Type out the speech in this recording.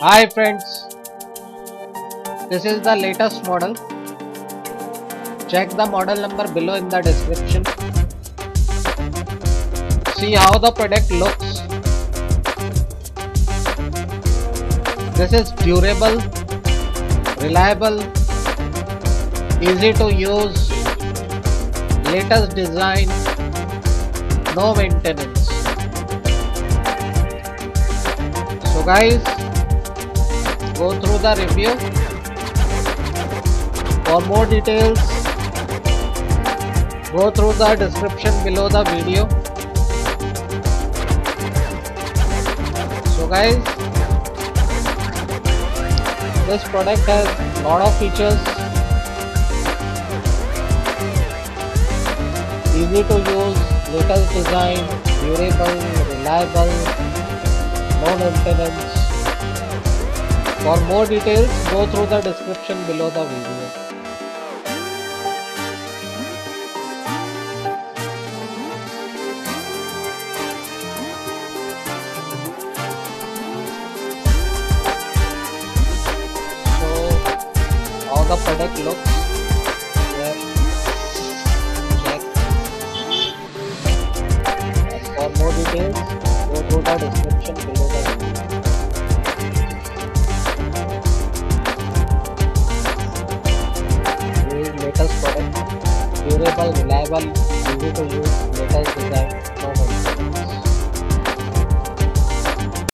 Hi friends, this is the latest model. Check the model number below in the description. See how the product looks. This is durable, reliable, easy to use, latest design, no maintenance. So guys, go through the review. For more details, go through the description below the video. So guys, this product has lot of features. Easy to use, latest design, durable, reliable, no maintenance. For more details, go through the description below the video. So, how the product looks. Check. For more details, go through the description below durable, reliable, easy to use, latest design, no